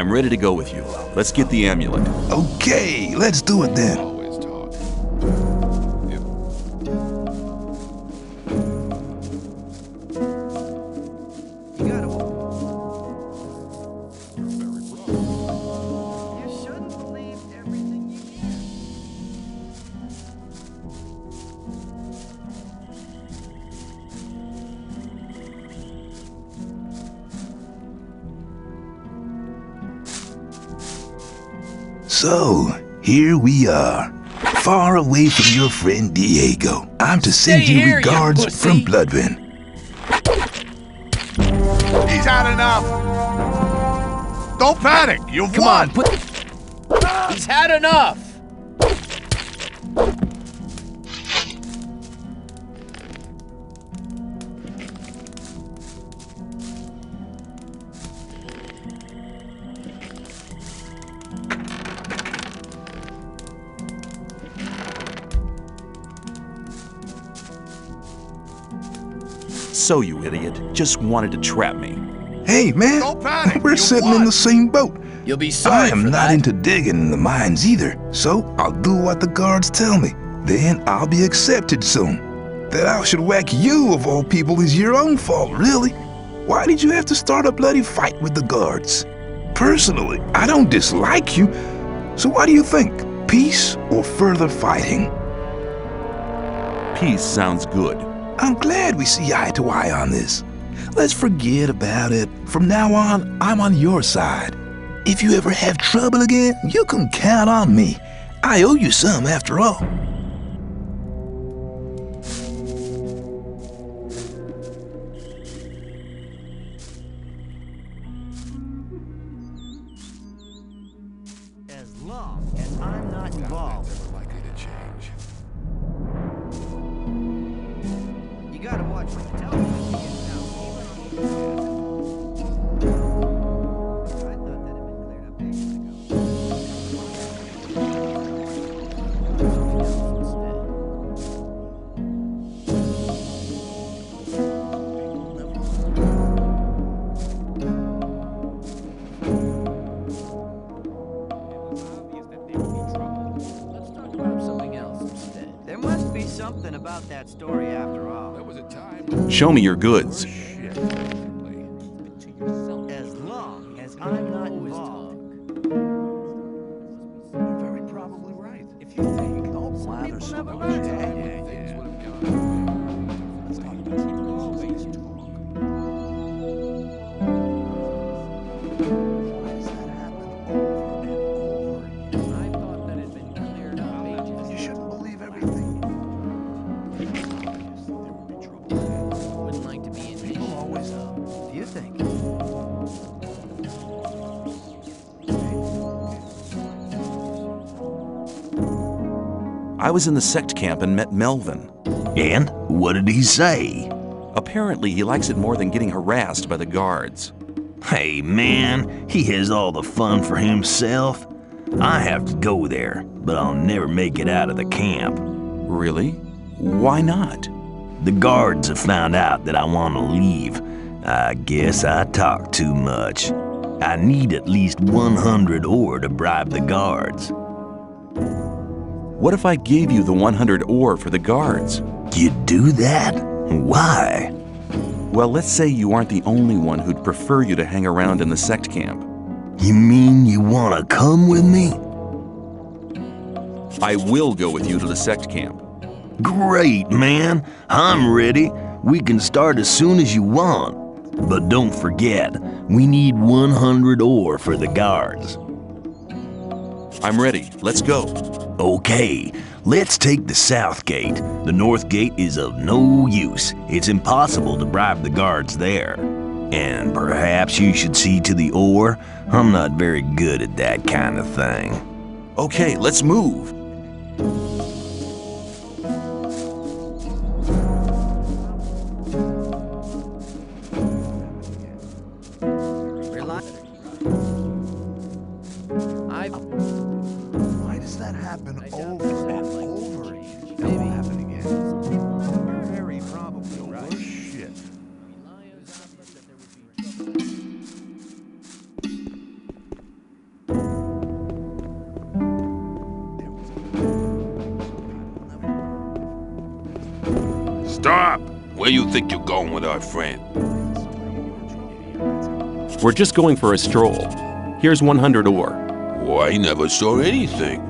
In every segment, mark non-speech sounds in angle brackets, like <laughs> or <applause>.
I'm ready to go with you. Let's get the amulet. Okay, let's do it then. So, here we are. Far away from your friend Diego. I'm to send Stay you here, regards pussy. from Bloodwyn. He's had enough. Don't panic. You've Come won. on, put. He's had enough. So, you idiot, just wanted to trap me. Hey, man. Don't panic. We're You've sitting in the same boat. You'll be sorry I am for not that. into digging in the mines either, so I'll do what the guards tell me. Then I'll be accepted soon. That I should whack you of all people is your own fault, really. Why did you have to start a bloody fight with the guards? Personally, I don't dislike you. So what do you think? Peace or further fighting? Peace sounds good. I'm glad we see eye to eye on this. Let's forget about it. From now on, I'm on your side. If you ever have trouble again, you can count on me. I owe you some after all. Story after all. Show me your goods. Was in the sect camp and met Melvin. And what did he say? Apparently, he likes it more than getting harassed by the guards. Hey man, he has all the fun for himself. I have to go there, but I'll never make it out of the camp. Really? Why not? The guards have found out that I want to leave. I guess I talk too much. I need at least 100 ore to bribe the guards. What if I gave you the 100 ore for the guards? You'd do that? Why? Well, let's say you aren't the only one who'd prefer you to hang around in the sect camp. You mean you want to come with me? I will go with you to the sect camp. Great, man. I'm ready. We can start as soon as you want. But don't forget, we need 100 ore for the guards. I'm ready. Let's go. Okay, let's take the south gate. The north gate is of no use. It's impossible to bribe the guards there. And perhaps you should see to the ore. I'm not very good at that kind of thing. Okay, let's move. Just going for a stroll. Here's 100 ore. Why, I never saw anything.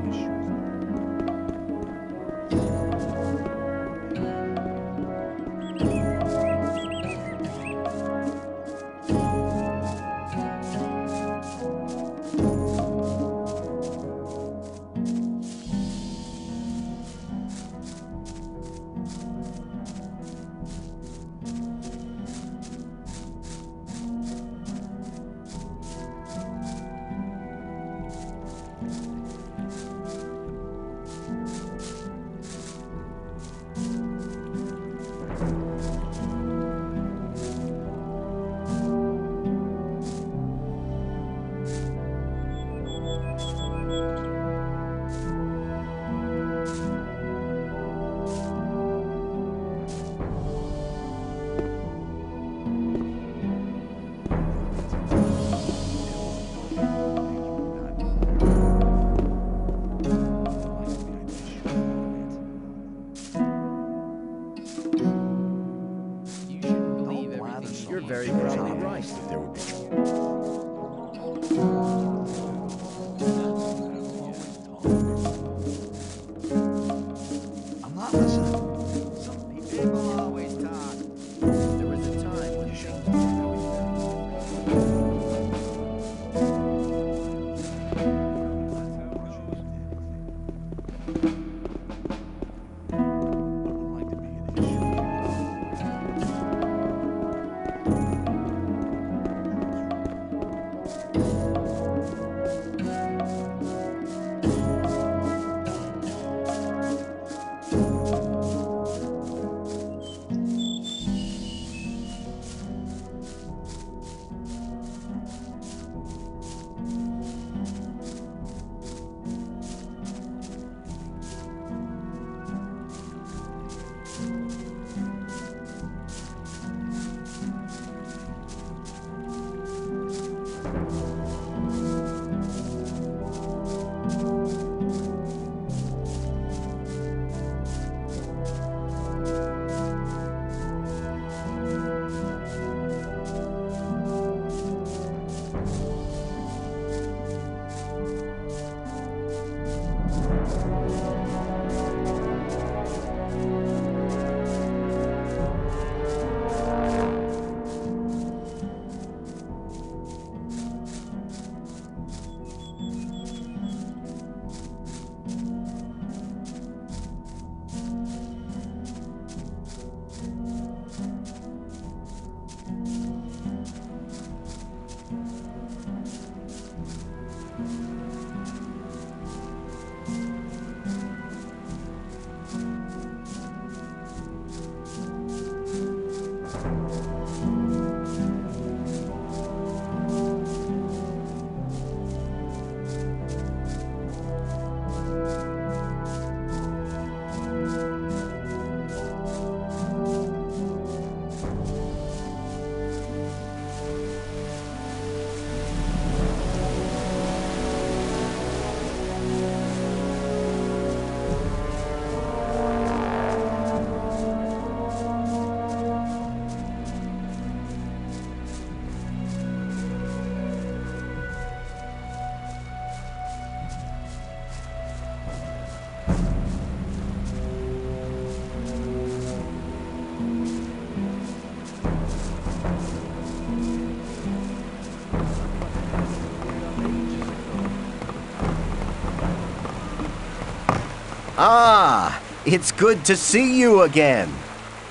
It's good to see you again.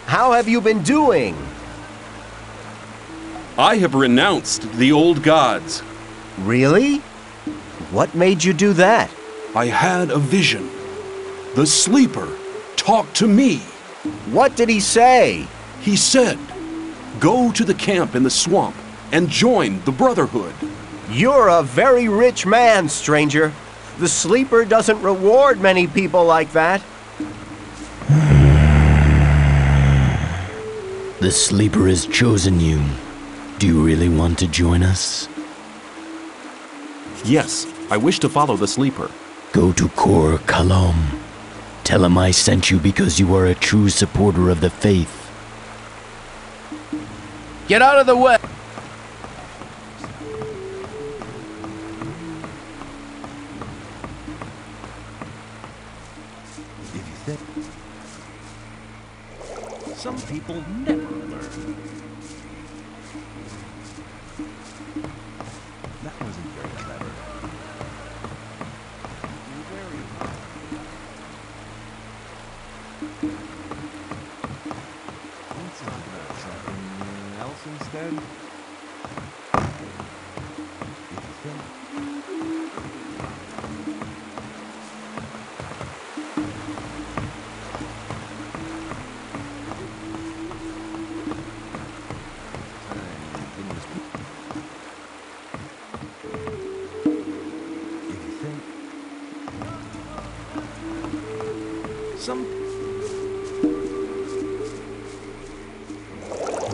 How have you been doing? I have renounced the old gods. Really? What made you do that? I had a vision. The sleeper talked to me. What did he say? He said, Go to the camp in the swamp and join the Brotherhood. You're a very rich man, stranger. The sleeper doesn't reward many people like that. The sleeper has chosen you. Do you really want to join us? Yes, I wish to follow the sleeper. Go to Cor Kalom. Tell him I sent you because you are a true supporter of the faith. Get out of the way! Some people never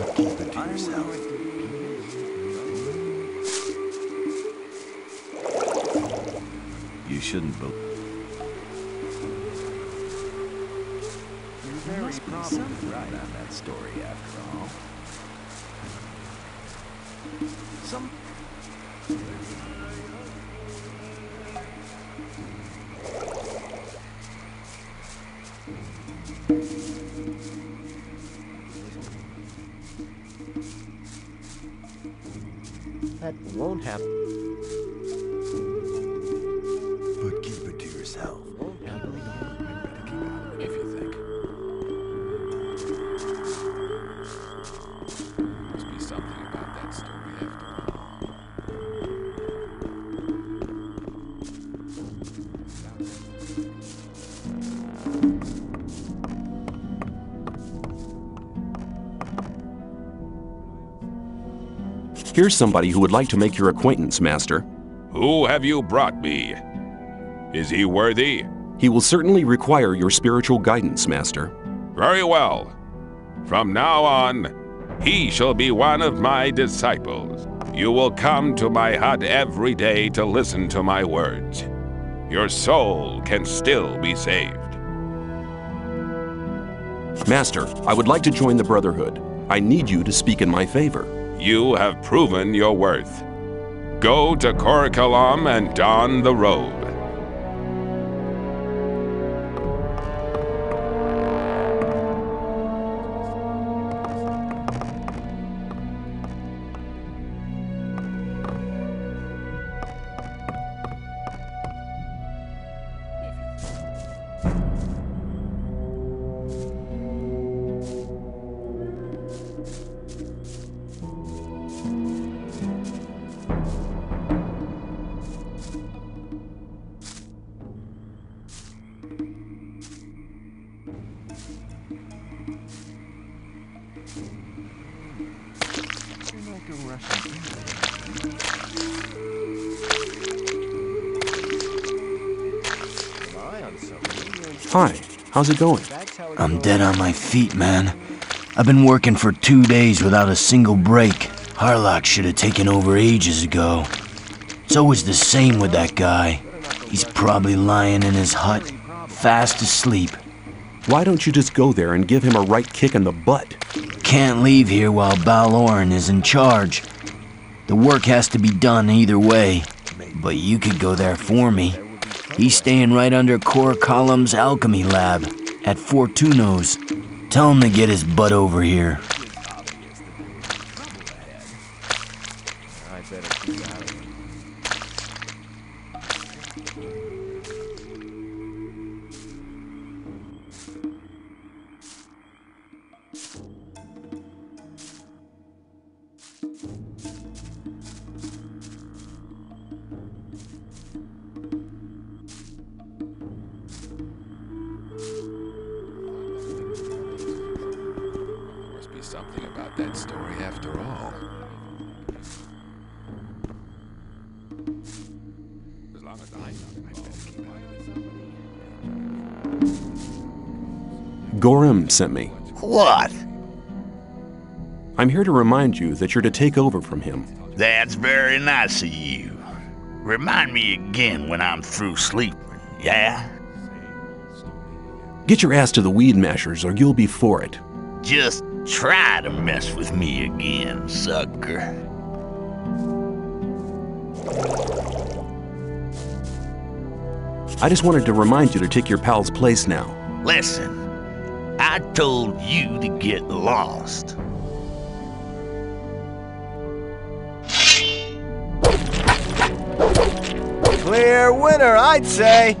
keep it to yourself. You shouldn't believe. You're very probably right on that story after all. Some won't happen. Here's somebody who would like to make your acquaintance, Master. Who have you brought me? Is he worthy? He will certainly require your spiritual guidance, Master. Very well. From now on, he shall be one of my disciples. You will come to my hut every day to listen to my words. Your soul can still be saved. Master, I would like to join the Brotherhood. I need you to speak in my favor. You have proven your worth. Go to Cor Kalom and don the robe. Hi, how's it going? I'm dead on my feet, man. I've been working for two days without a single break. Harlok should have taken over ages ago. It's always the same with that guy. He's probably lying in his hut, fast asleep. Why don't you just go there and give him a right kick in the butt? Can't leave here while Baal Orun is in charge. The work has to be done either way. But you could go there for me. He's staying right under Cor Kalom's alchemy lab at Fortuno's. Tell him to get his butt over here. After long as I'm not. Gorim sent me. What? I'm here to remind you that you're to take over from him. That's very nice of you. Remind me again when I'm through sleeping, yeah? Get your ass to the weed mashers or you'll be for it. Just try to mess with me again, sucker. I just wanted to remind you to take your pal's place now. Listen, I told you to get lost. Clear winner, I'd say.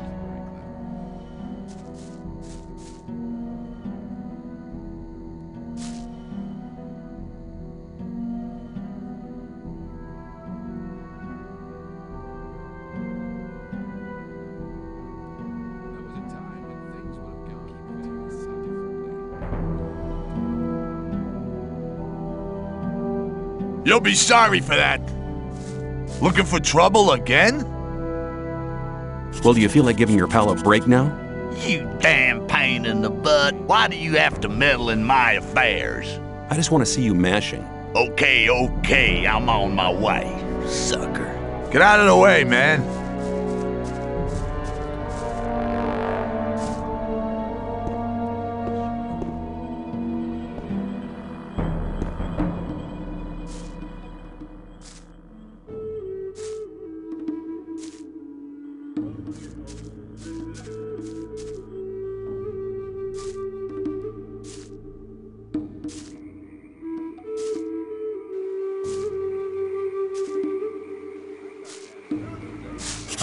Be sorry for that. Looking for trouble again? Well, do you feel like giving your pal a break now? You damn pain in the butt. Why do you have to meddle in my affairs? I just want to see you mashing. Okay, okay, I'm on my way, sucker. Get out of the way, man.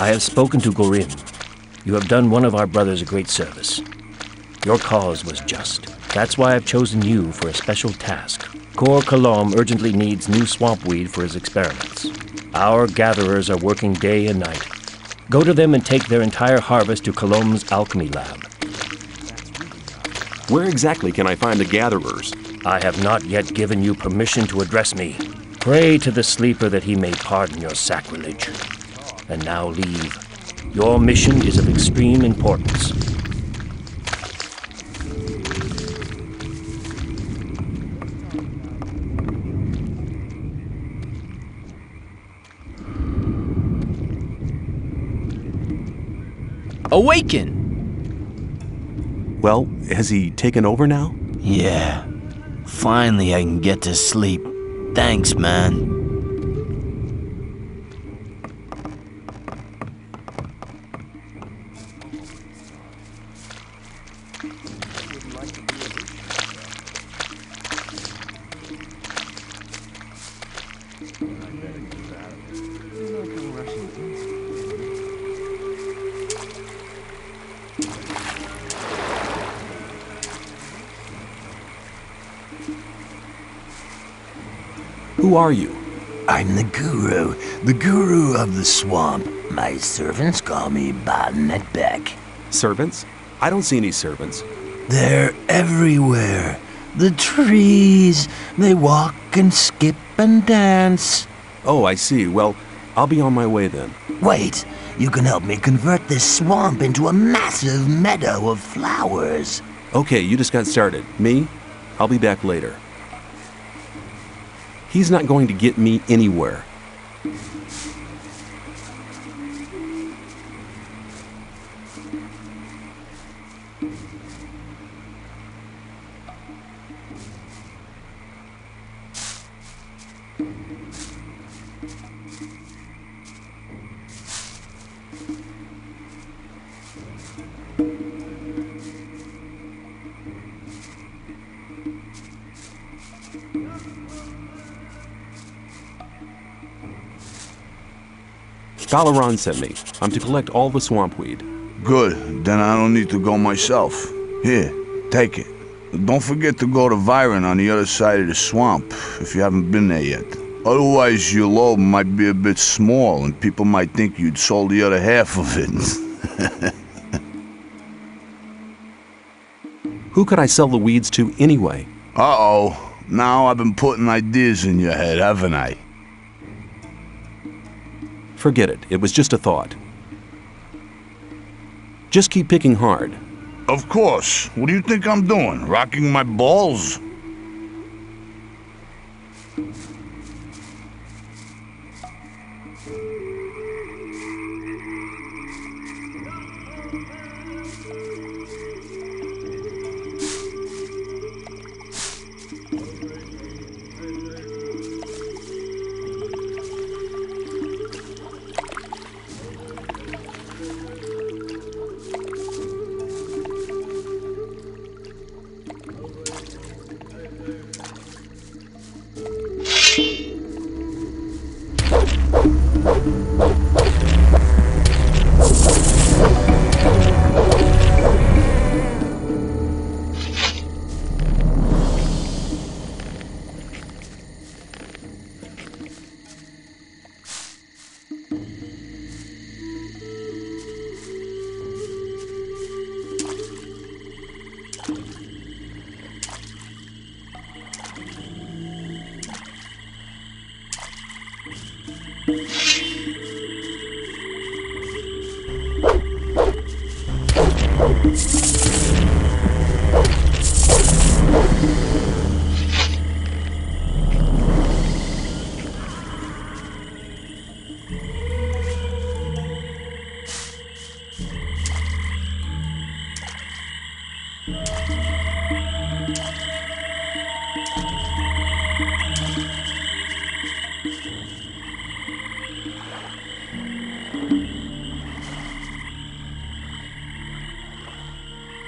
I have spoken to Gorim. You have done one of our brothers a great service. Your cause was just. That's why I've chosen you for a special task. Cor Kalom urgently needs new swamp weed for his experiments. Our gatherers are working day and night. Go to them and take their entire harvest to Kalom's alchemy lab. Where exactly can I find the gatherers? I have not yet given you permission to address me. Pray to the sleeper that he may pardon your sacrilege. And now leave. Your mission is of extreme importance. Awaken! Well, has he taken over now? Yeah. Finally, I can get to sleep. Thanks, man. Who are you? I'm the guru, the guru of the swamp. My servants call me Bonnet Beck. Servants? I don't see any servants. They're everywhere. The trees, they walk and skip and dance. Oh, I see. Well, I'll be on my way then. Wait, you can help me convert this swamp into a massive meadow of flowers. Okay, you just got started. Me? I'll be back later. He's not going to get me anywhere. Baal Orun sent me. I'm to collect all the swamp weed. Good, then I don't need to go myself. Here, take it. Don't forget to go to Viran on the other side of the swamp if you haven't been there yet. Otherwise, your load might be a bit small and people might think you'd sold the other half of it. <laughs> Who could I sell the weeds to anyway? Uh oh. Now I've been putting ideas in your head, haven't I? Forget it, it was just a thought. Just keep picking hard. Of course. What do you think I'm doing? Rocking my balls?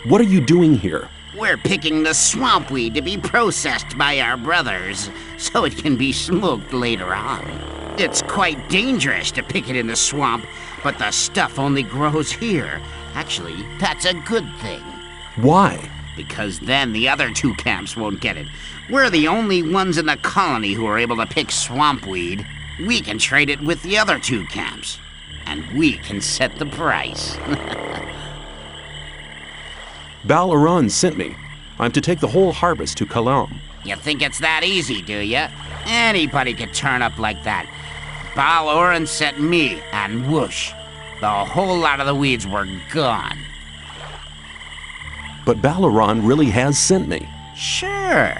What are you doing here? We're picking the swamp weed to be processed by our brothers so it can be smoked later on. It's quite dangerous to pick it in the swamp, but the stuff only grows here. Actually, that's a good thing. Why? Because then the other two camps won't get it. We're the only ones in the colony who are able to pick swamp weed. We can trade it with the other two camps. And we can set the price. <laughs> Baal Orun sent me. I'm to take the whole harvest to Kalom. You think it's that easy, do you? Anybody could turn up like that. Baal Orun sent me, and whoosh, the whole lot of the weeds were gone. But Baal Orun really has sent me. Sure.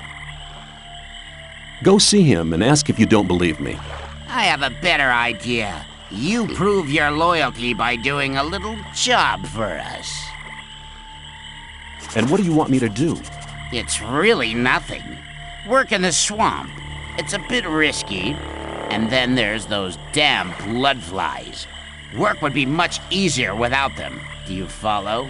Go see him and ask if you don't believe me. I have a better idea. You prove your loyalty by doing a little job for us. And what do you want me to do? It's really nothing. Work in the swamp. It's a bit risky. And then there's those damn blood flies. Work would be much easier without them. Do you follow?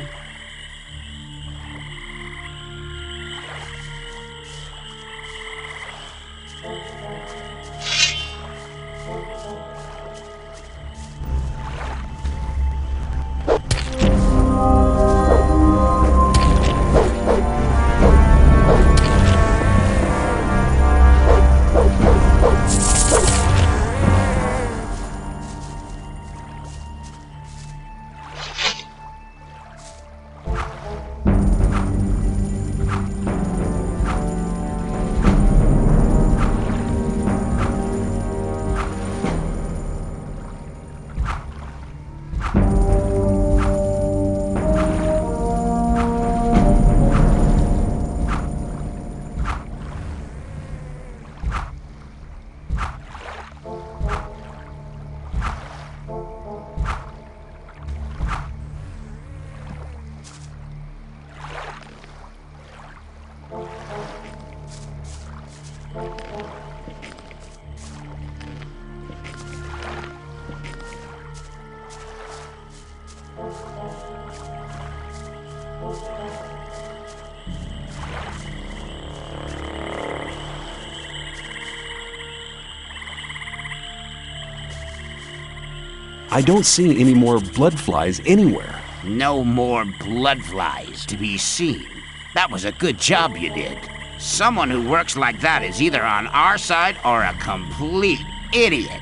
I don't see any more blood flies anywhere. No more blood flies to be seen. That was a good job you did. Someone who works like that is either on our side or a complete idiot.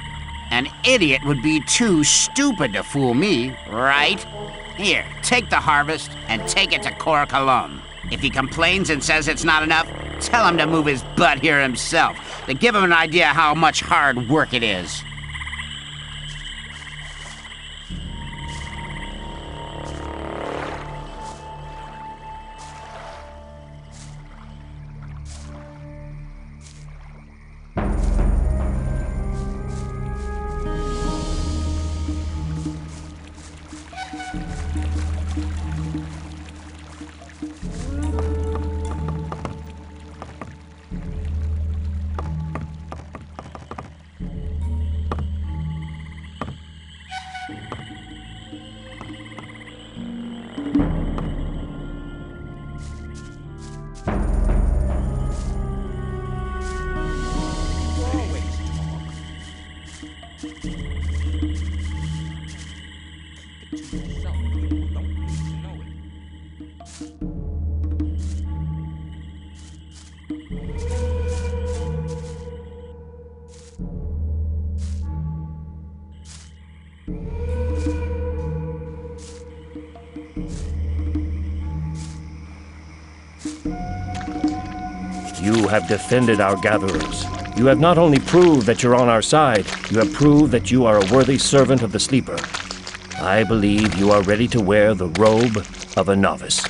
An idiot would be too stupid to fool me, right? Here, take the harvest and take it to Cor Kalom. If he complains and says it's not enough, tell him to move his butt here himself to give him an idea how much hard work it is. Have defended our gatherers. You have not only proved that you're on our side, you have proved that you are a worthy servant of the Sleeper. I believe you are ready to wear the robe of a novice.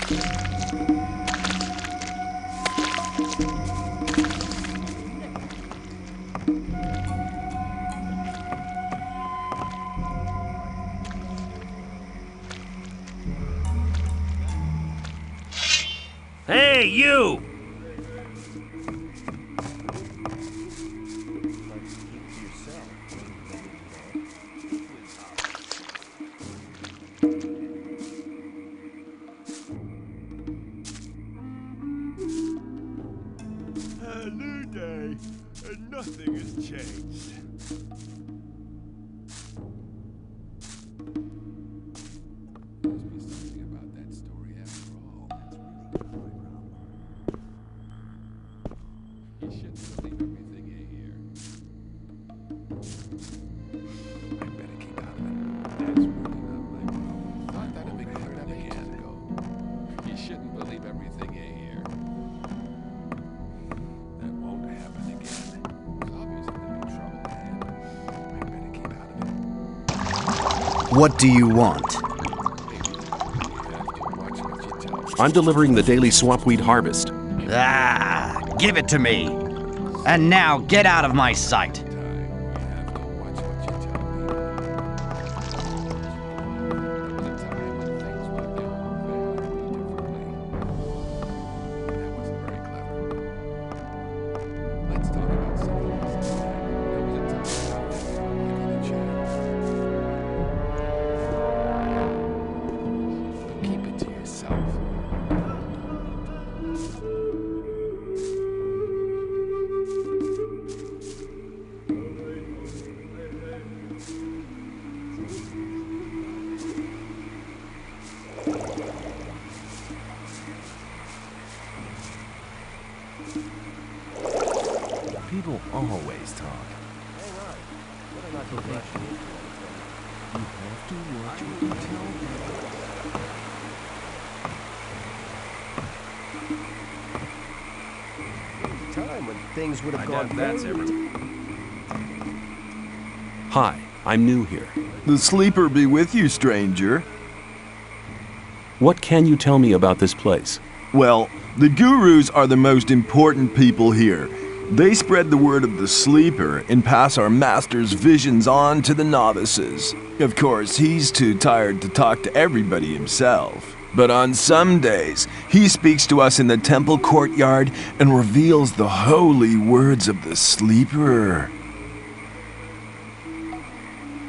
What do you want? I'm delivering the daily swampweed harvest. Ah, give it to me. And now get out of my sight. Things would have I gone doubt that's Hi, I'm new here. The sleeper be with you, stranger. What can you tell me about this place? Well, the gurus are the most important people here. They spread the word of the sleeper and pass our master's visions on to the novices. Of course, he's too tired to talk to everybody himself. But on some days, he speaks to us in the temple courtyard and reveals the holy words of the sleeper.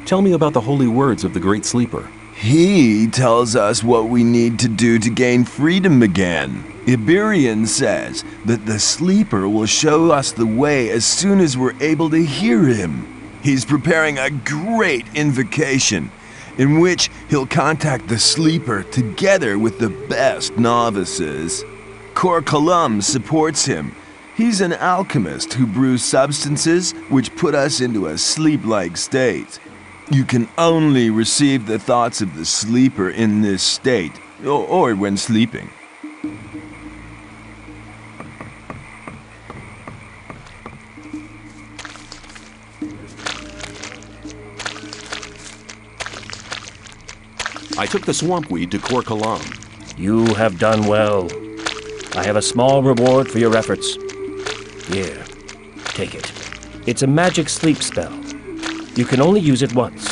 Tell me about the holy words of the Great Sleeper. He tells us what we need to do to gain freedom again. Y'Berion says that the sleeper will show us the way as soon as we're able to hear him. He's preparing a great invocation in which he'll contact the sleeper together with the best novices. Cor Kalom supports him. He's an alchemist who brews substances which put us into a sleep like state. You can only receive the thoughts of the sleeper in this state, or, or when sleeping. I took the swampweed to Cor Kalom. You have done well. I have a small reward for your efforts. Here, take it. It's a magic sleep spell. You can only use it once,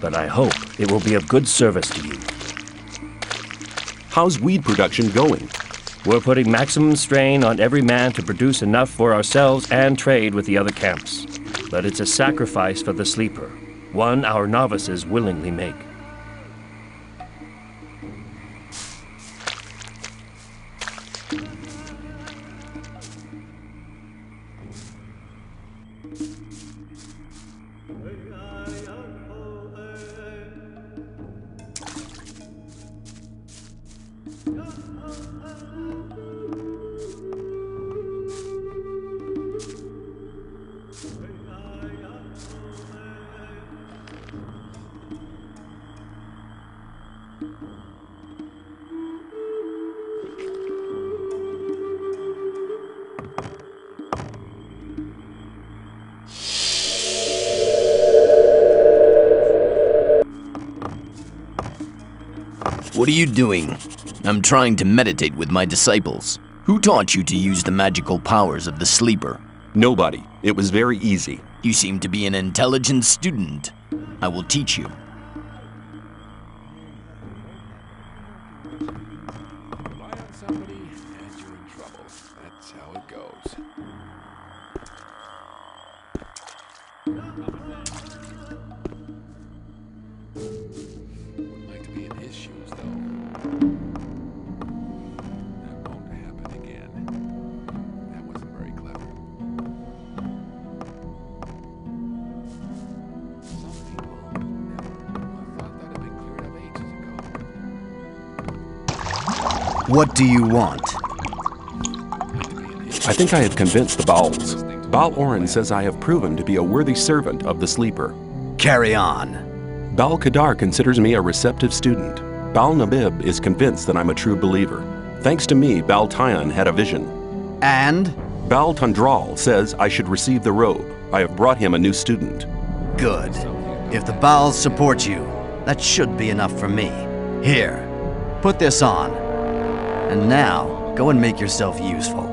but I hope it will be of good service to you. How's weed production going? We're putting maximum strain on every man to produce enough for ourselves and trade with the other camps. But it's a sacrifice for the sleeper, one our novices willingly make. Are you doing? I'm trying to meditate with my disciples. Who taught you to use the magical powers of the sleeper? Nobody. It was very easy. You seem to be an intelligent student. I will teach you. What do you want? I think I have convinced the Baals. Baal Orun says I have proven to be a worthy servant of the Sleeper. Carry on. Baal Cadar considers me a receptive student. Baal Namib is convinced that I'm a true believer. Thanks to me, Baal Tyon had a vision. And? Baal Tondral says I should receive the robe. I have brought him a new student. Good. If the Baals support you, that should be enough for me. Here, put this on. And now, go and make yourself useful.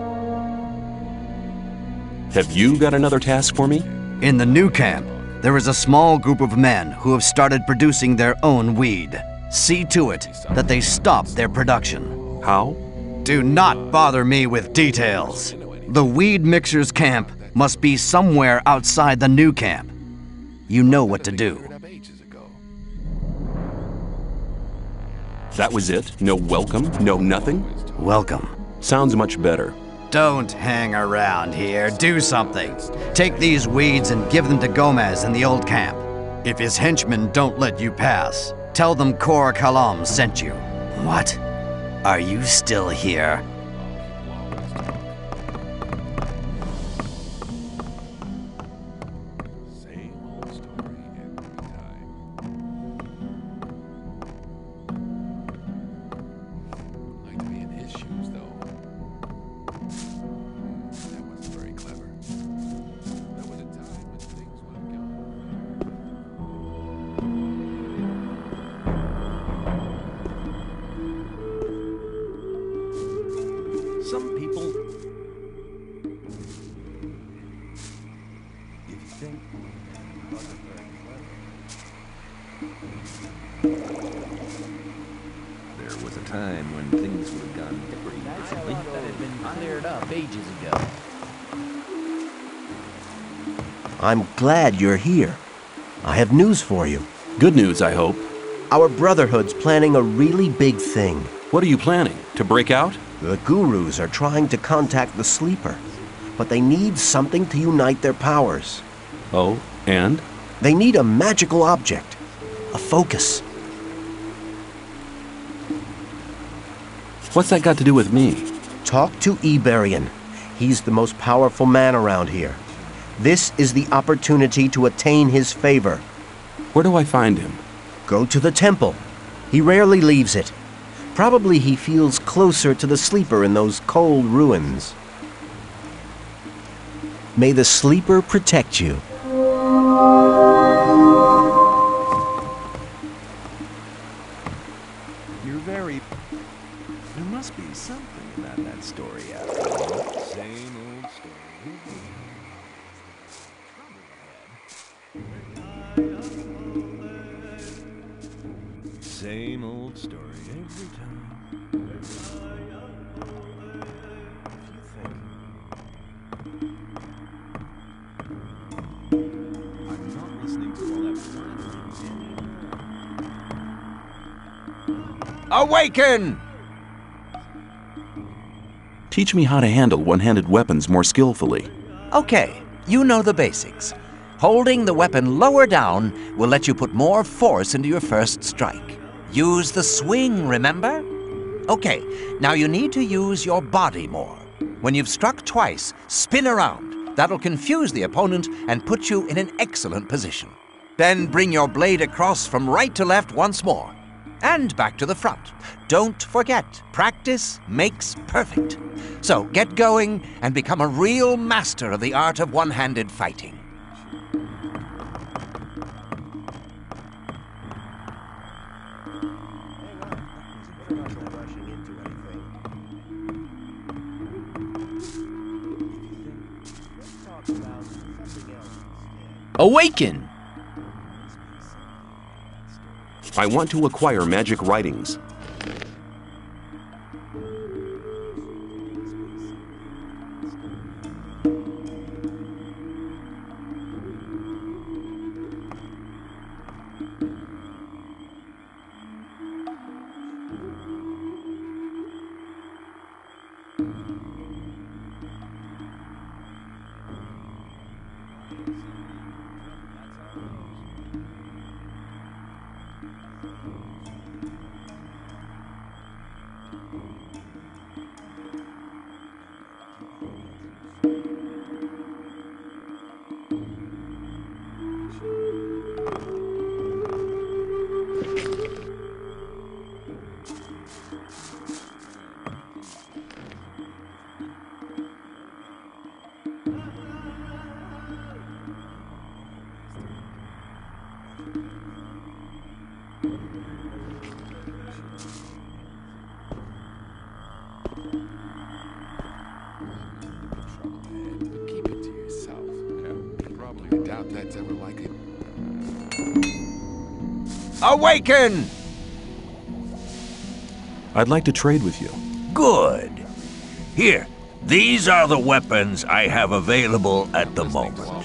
Have you got another task for me? In the new camp, there is a small group of men who have started producing their own weed. See to it that they stop their production. How? Do not bother me with details. The weed mixers camp must be somewhere outside the new camp. You know what to do. That was it? No welcome? No nothing? Welcome. Sounds much better. Don't hang around here. Do something. Take these weeds and give them to Gomez in the old camp. If his henchmen don't let you pass, tell them Cor Kalom sent you. What? Are you still here? Glad you're here. I have news for you. Good news, I hope. Our Brotherhood's planning a really big thing. What are you planning? To break out? The Gurus are trying to contact the Sleeper, but they need something to unite their powers. Oh, and? They need a magical object, a focus. What's that got to do with me? Talk to Y'Berion. He's the most powerful man around here. This is the opportunity to attain his favor. Where do I find him? Go to the temple. He rarely leaves it. Probably he feels closer to the sleeper in those cold ruins. May the sleeper protect you. Teach me how to handle one handed weapons more skillfully. Okay, you know the basics. Holding the weapon lower down will let you put more force into your first strike. Use the swing, remember? Okay, now you need to use your body more. When you've struck twice, spin around. That'll confuse the opponent and put you in an excellent position. Then bring your blade across from right to left once more. And back to the front. Don't forget, practice makes perfect. So get going and become a real master of the art of one handed fighting. Awaken! I want to acquire magic writings. Awaken! I'd like to trade with you. Good. Here, these are the weapons I have available at the moment.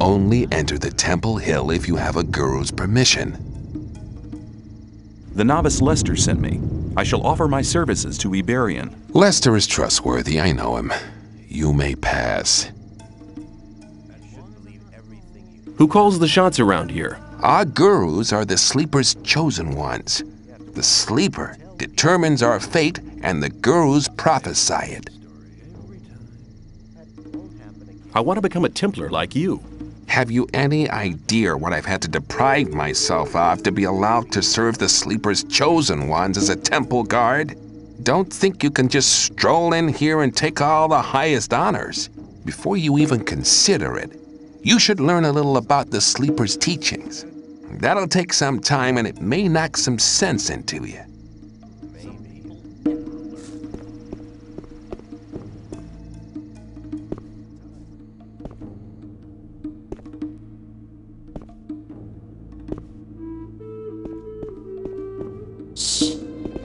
Only enter the Temple Hill if you have a guru's permission. The novice Lester sent me. I shall offer my services to Y'Berion. Lester is trustworthy, I know him. You may pass. Who calls the shots around here? Our gurus are the sleeper's chosen ones. The sleeper determines our fate, and the gurus prophesy it. I want to become a Templar like you. Have you any idea what I've had to deprive myself of to be allowed to serve the sleeper's chosen ones as a temple guard? Don't think you can just stroll in here and take all the highest honors. Before you even consider it, you should learn a little about the sleeper's teachings. That'll take some time and it may knock some sense into you.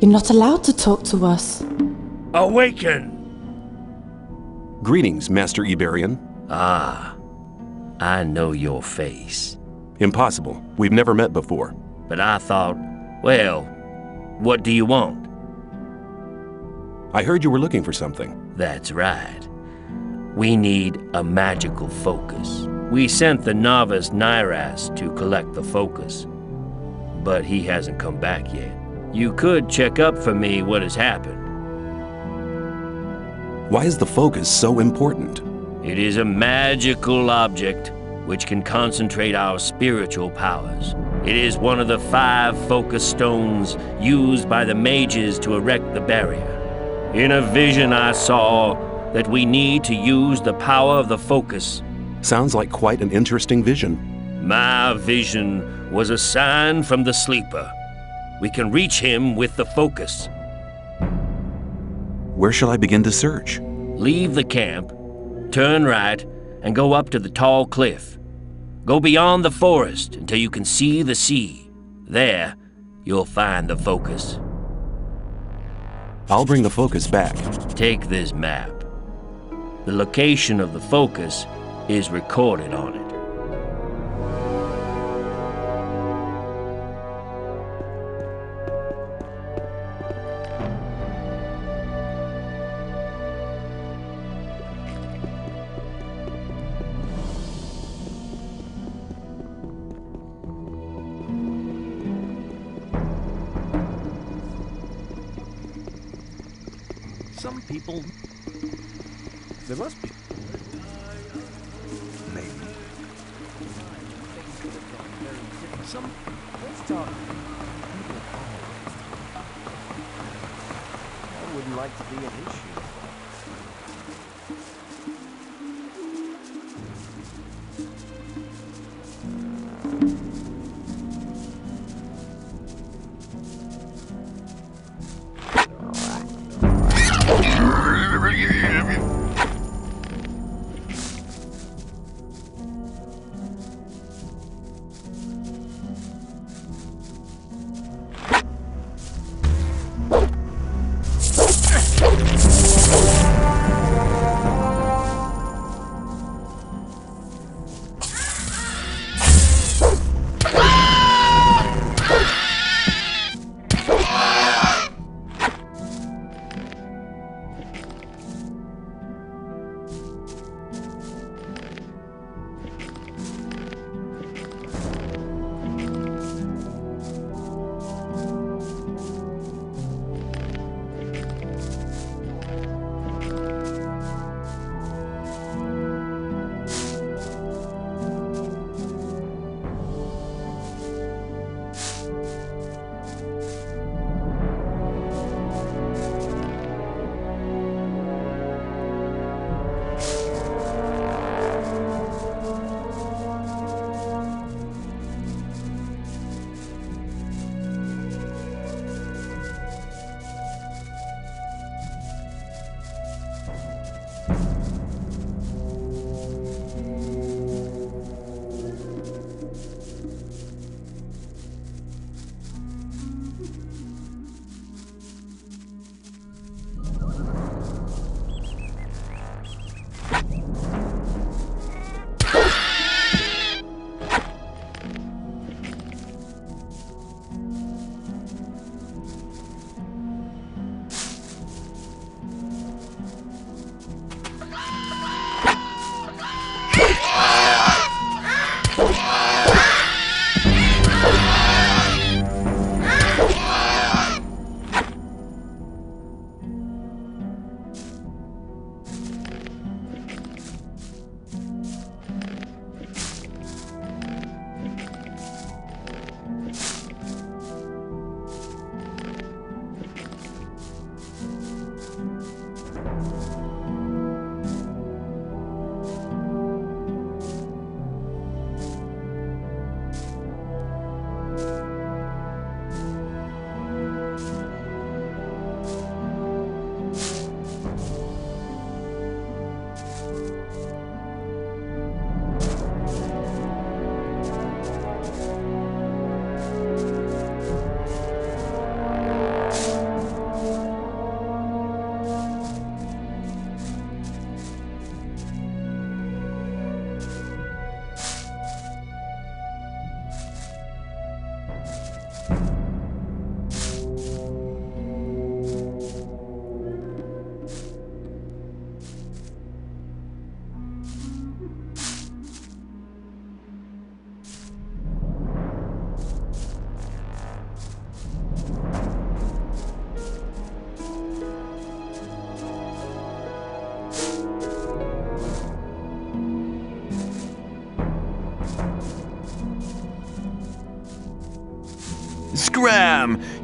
You're not allowed to talk to us. Awaken! Greetings, Master Y'Berion. Ah, I know your face. Impossible. We've never met before. But I thought, well, what do you want? I heard you were looking for something. That's right. We need a magical focus. We sent the novice Nyras to collect the focus, but he hasn't come back yet. You could check up for me what has happened. Why is the focus so important? It is a magical object which can concentrate our spiritual powers. It is one of the five focus stones used by the mages to erect the barrier. In a vision, I saw that we need to use the power of the focus. Sounds like quite an interesting vision. My vision was a sign from the sleeper. We can reach him with the focus. Where shall I begin to search? Leave the camp, turn right, and go up to the tall cliff. Go beyond the forest until you can see the sea. There, you'll find the focus. I'll bring the focus back. Take this map. The location of the focus is recorded on it.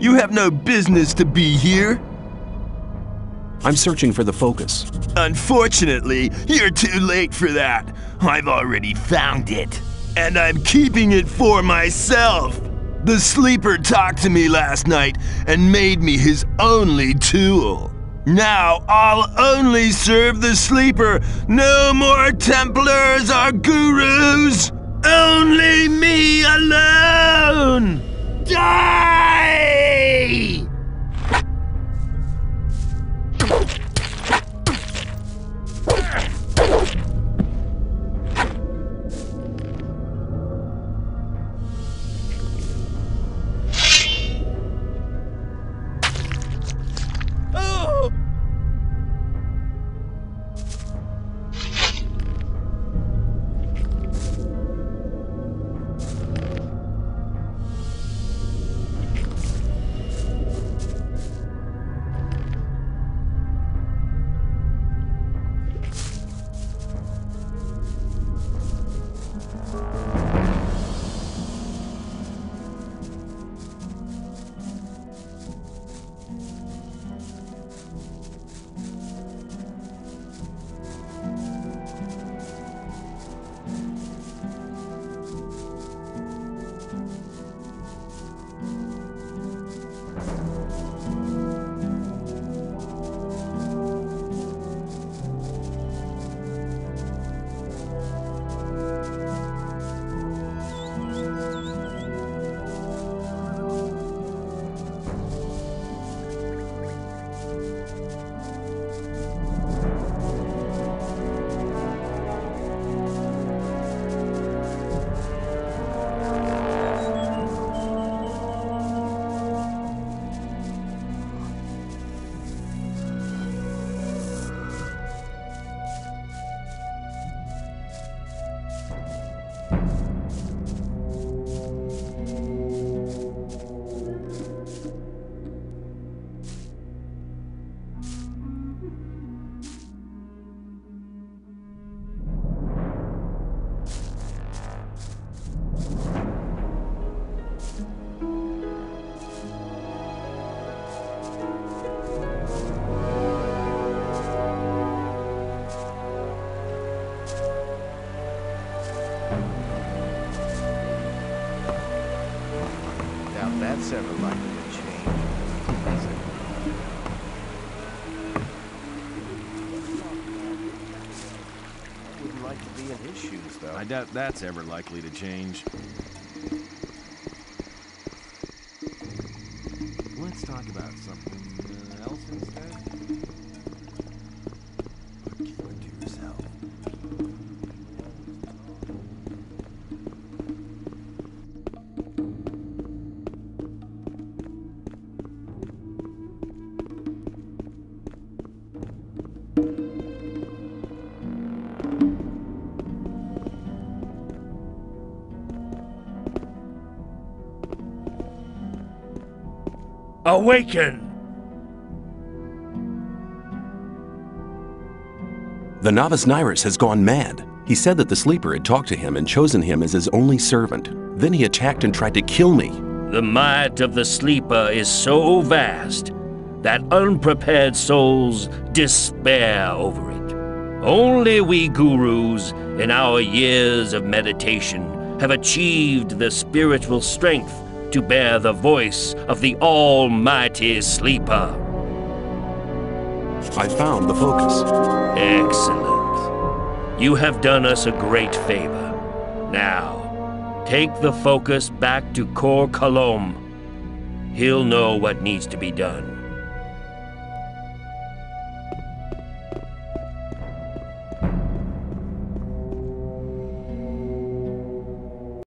You have no business to be here. I'm searching for the focus. Unfortunately, you're too late for that. I've already found it. And I'm keeping it for myself. The sleeper talked to me last night and made me his only tool. Now I'll only serve the sleeper. No more Templars or gurus. Only me alone! Die! That's ever likely to change. wouldn't like to be in his shoes, though. I doubt that's ever likely to change. Awaken! The novice Nyras has gone mad. He said that the sleeper had talked to him and chosen him as his only servant. Then he attacked and tried to kill me. The might of the sleeper is so vast that unprepared souls despair over it. Only we gurus, in our years of meditation, have achieved the spiritual strength to bear the voice of the almighty sleeper. I found the focus. Excellent. You have done us a great favor. Now, take the focus back to Cor Kalom. He'll know what needs to be done.